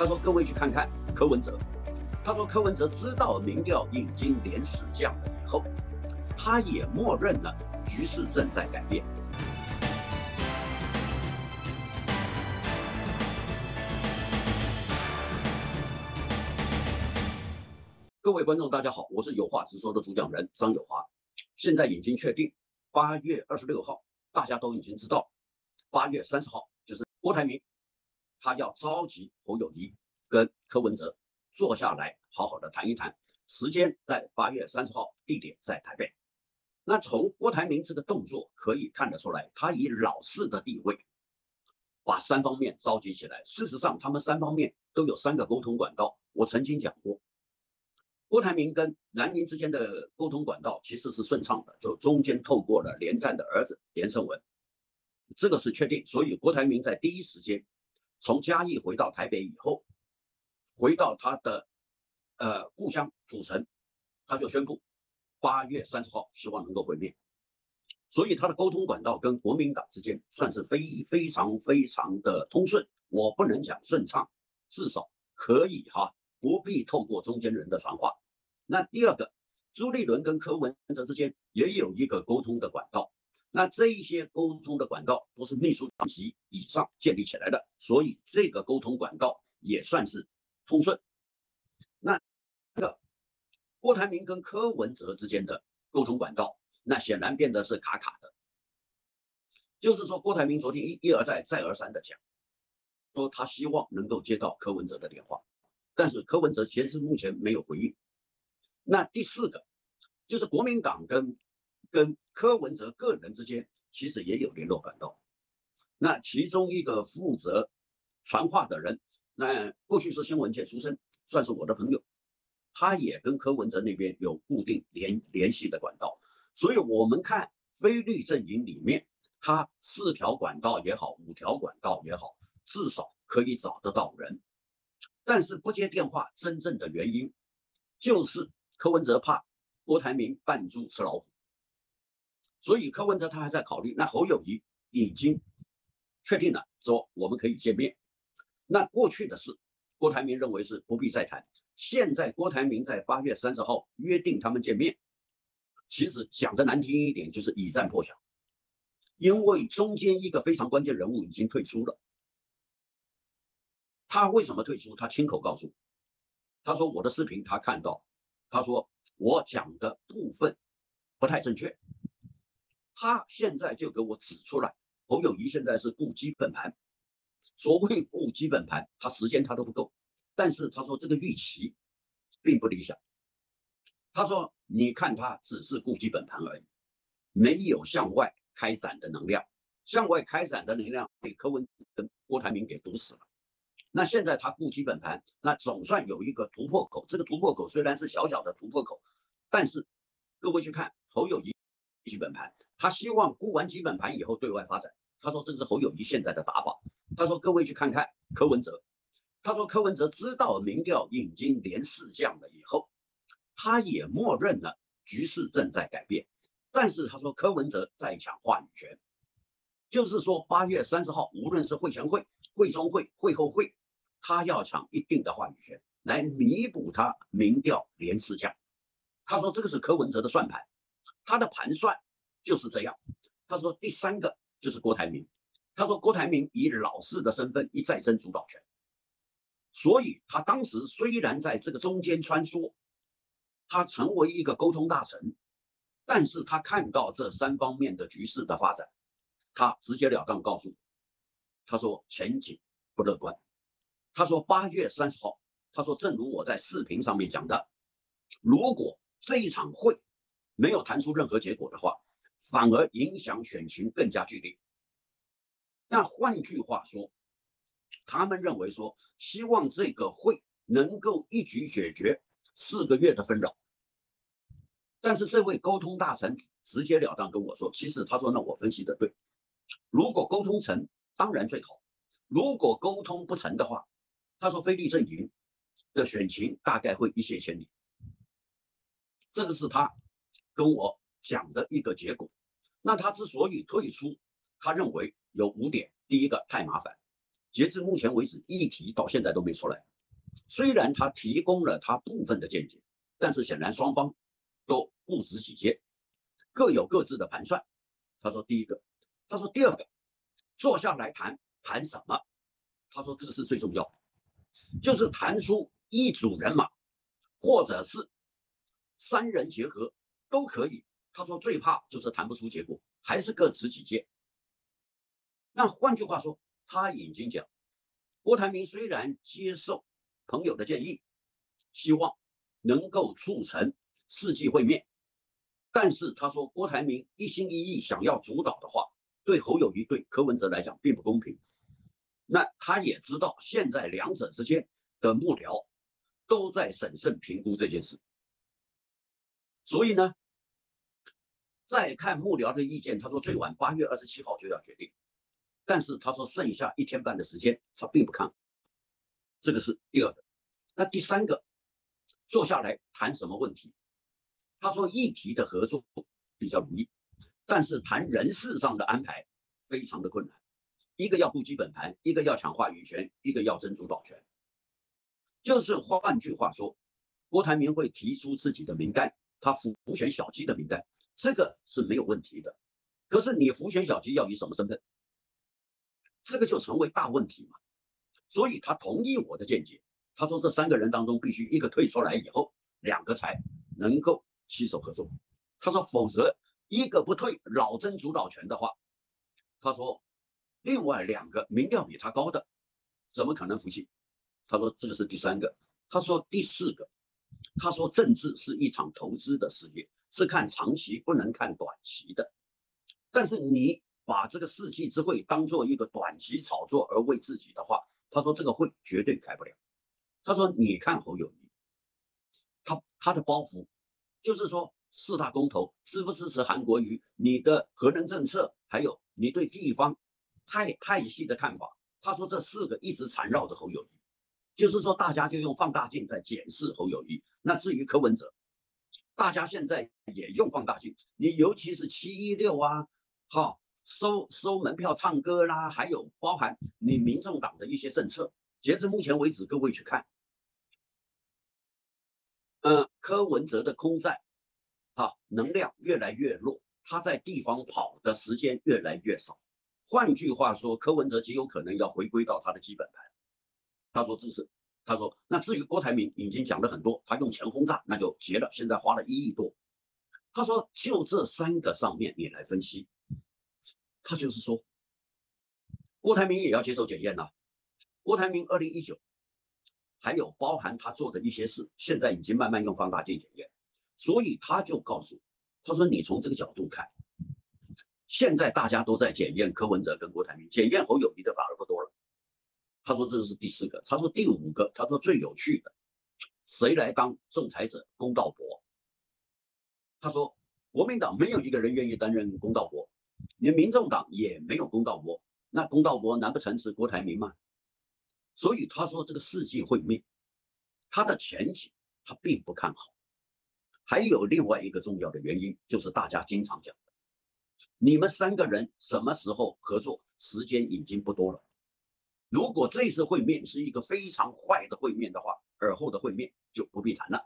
他说各位去看看柯文哲。他说柯文哲知道民调已经连四降了以后，他也默认了局势正在改变。各位观众，大家好，我是有话直说的主讲人张友华。现在已经确定，八月二十六号，大家都已经知道，八月三十号就是郭台铭，他要召集侯友谊跟柯文哲坐下来好好的谈一谈。时间在八月三十号，地点在台北。那从郭台铭这个动作可以看得出来，他以老四的地位把三方面召集起来。事实上，他们三方面都有三个沟通管道。我曾经讲过。郭台铭跟蓝营之间的沟通管道其实是顺畅的，就中间透过了连战的儿子连胜文，这个是确定。所以郭台铭在第一时间从嘉义回到台北以后，回到他的呃故乡土城，他就宣布八月三十号希望能够会面。所以他的沟通管道跟国民党之间算是非非常非常的通顺，我不能讲顺畅，至少可以哈。不必透过中间人的传话。那第二个，朱立伦跟柯文哲之间也有一个沟通的管道。那这一些沟通的管道都是秘书长级以上建立起来的，所以这个沟通管道也算是通顺。那个郭台铭跟柯文哲之间的沟通管道，那显然变得是卡卡的。就是说，郭台铭昨天一一而再、再而三的讲，说他希望能够接到柯文哲的电话。但是柯文哲其实目前没有回应。那第四个就是国民党跟跟柯文哲个人之间其实也有联络管道。那其中一个负责传话的人，那过去是新闻界出身，算是我的朋友，他也跟柯文哲那边有固定联联系的管道。所以我们看非绿阵营里面，他四条管道也好，五条管道也好，至少可以找得到人。但是不接电话，真正的原因就是柯文哲怕郭台铭扮猪吃老虎，所以柯文哲他还在考虑。那侯友谊已经确定了，说我们可以见面。那过去的事，郭台铭认为是不必再谈。现在郭台铭在八月三十号约定他们见面，其实讲的难听一点，就是以战破降，因为中间一个非常关键人物已经退出了。他为什么退出？他亲口告诉，他说我的视频他看到，他说我讲的部分不太正确，他现在就给我指出来。侯友谊现在是顾基本盘，所谓顾基本盘，他时间他都不够，但是他说这个预期并不理想。他说你看他只是顾基本盘而已，没有向外开展的能量，向外开展的能量被柯文跟郭台铭给堵死了。那现在他顾基本盘，那总算有一个突破口。这个突破口虽然是小小的突破口，但是各位去看侯友谊基本盘，他希望估完基本盘以后对外发展。他说这个是侯友谊现在的打法。他说各位去看看柯文哲，他说柯文哲知道民调已经连四降了以后，他也默认了局势正在改变。但是他说柯文哲在抢话语权，就是说八月三十号无论是会前会、会中会、会后会。他要抢一定的话语权来弥补他民调连四降。他说这个是柯文哲的算盘，他的盘算就是这样。他说第三个就是郭台铭，他说郭台铭以老四的身份一再争主导权，所以他当时虽然在这个中间穿梭，他成为一个沟通大臣，但是他看到这三方面的局势的发展，他直截了当告诉他说前景不乐观。他说八月三十号，他说正如我在视频上面讲的，如果这一场会没有谈出任何结果的话，反而影响选情更加剧烈。那换句话说，他们认为说，希望这个会能够一举解决四个月的纷扰。但是这位沟通大臣直截了当跟我说，其实他说那我分析的对，如果沟通成当然最好，如果沟通不成的话。他说：“菲利阵营的选情大概会一泻千里，这个是他跟我讲的一个结果。那他之所以退出，他认为有五点：第一个太麻烦，截至目前为止，议题到现在都没出来。虽然他提供了他部分的见解，但是显然双方都固执己见，各有各自的盘算。他说第一个，他说第二个，坐下来谈谈什么？他说这个是最重要，就是谈出一组人马，或者是三人结合都可以。他说最怕就是谈不出结果，还是各持己见。那换句话说，他已经讲，郭台铭虽然接受朋友的建议，希望能够促成世纪会面，但是他说郭台铭一心一意想要主导的话，对侯友谊、对柯文哲来讲并不公平。那他也知道现在两者之间的幕僚都在审慎评估这件事，所以呢，再看幕僚的意见，他说最晚八月二十七号就要决定。但是他说剩下一天半的时间，他并不看，这个是第二个。那第三个，坐下来谈什么问题？他说议题的合作比较容易，但是谈人事上的安排非常的困难。一个要顾基本盘，一个要抢话语权，一个要争主导权。就是换句话说，郭台铭会提出自己的名单，他浮选小鸡的名单，这个是没有问题的。可是你浮选小鸡要以什么身份？这个就成为大问题嘛，所以他同意我的见解。他说这三个人当中必须一个退出来以后，两个才能够携手合作。他说否则一个不退，老争主导权的话，他说另外两个民调比他高的，怎么可能服气？他说这个是第三个。他说第四个，他说政治是一场投资的事业，是看长期不能看短期的。但是你。把这个世纪之会当做一个短期炒作而为自己的话，他说这个会绝对开不了。他说你看侯友谊，他他的包袱就是说四大公投支不支持韩国瑜，你的核能政策，还有你对地方派派系的看法。他说这四个一直缠绕着侯友谊，就是说大家就用放大镜在检视侯友谊。那至于柯文哲，大家现在也用放大镜，你尤其是七一六啊，好。收收门票唱歌啦，还有包含你民众党的一些政策。截至目前为止，各位去看，嗯，柯文哲的空战，啊，能量越来越弱，他在地方跑的时间越来越少。换句话说，柯文哲极有可能要回归到他的基本盘。他说这是，他说那至于郭台铭已经讲了很多，他用钱轰炸那就结了，现在花了一亿多。他说就这三个上面你来分析。他就是说，郭台铭也要接受检验呐。郭台铭二零一九，还有包含他做的一些事，现在已经慢慢用放大镜检验。所以他就告诉他说：“你从这个角度看，现在大家都在检验柯文哲跟郭台铭，检验侯友谊的反而不多了。”他说：“这个是第四个。”他说：“第五个，他说最有趣的，谁来当仲裁者？公道伯。”他说：“国民党没有一个人愿意担任公道伯。”连民众党也没有公道伯，那公道伯难不成是郭台铭吗？所以他说这个世纪会面，他的前景他并不看好。还有另外一个重要的原因，就是大家经常讲的，你们三个人什么时候合作，时间已经不多了。如果这次会面是一个非常坏的会面的话，尔后的会面就不必谈了。